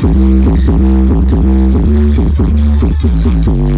Thank you.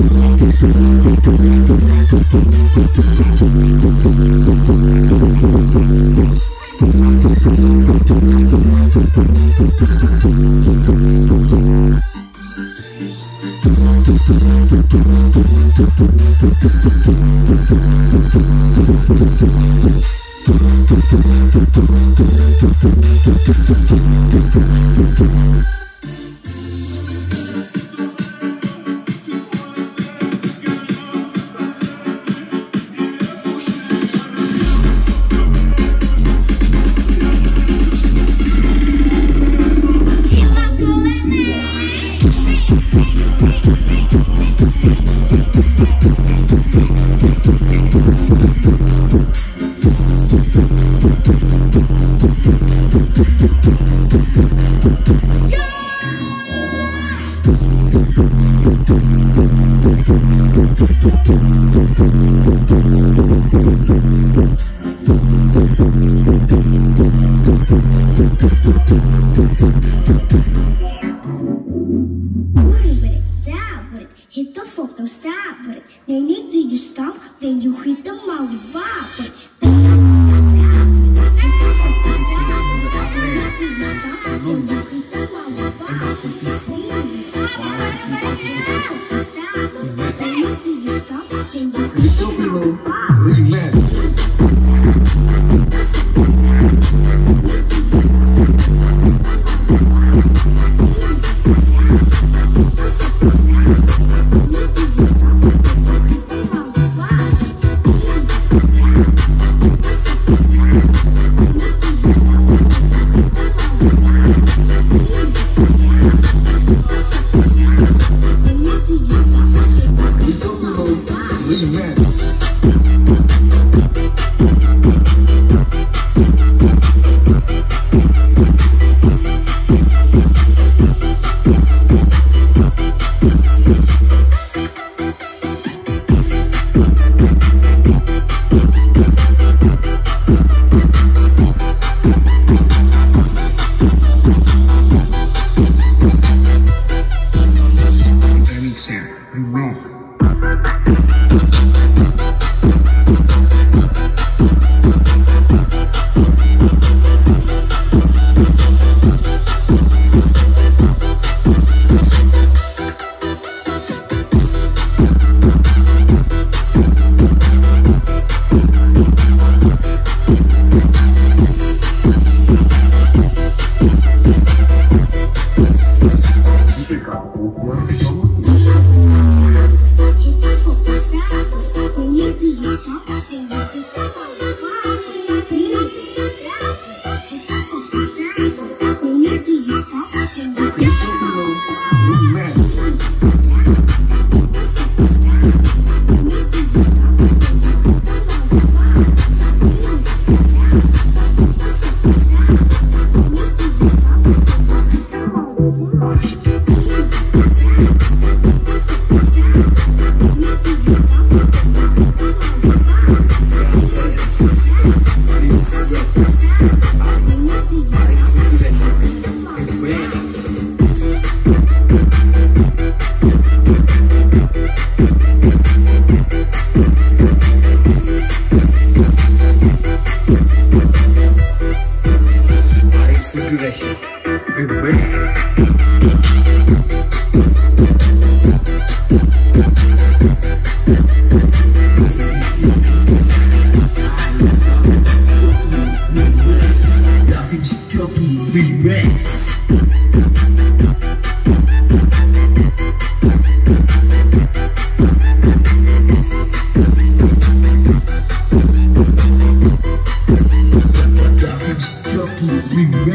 Thank you. Down yeah Thank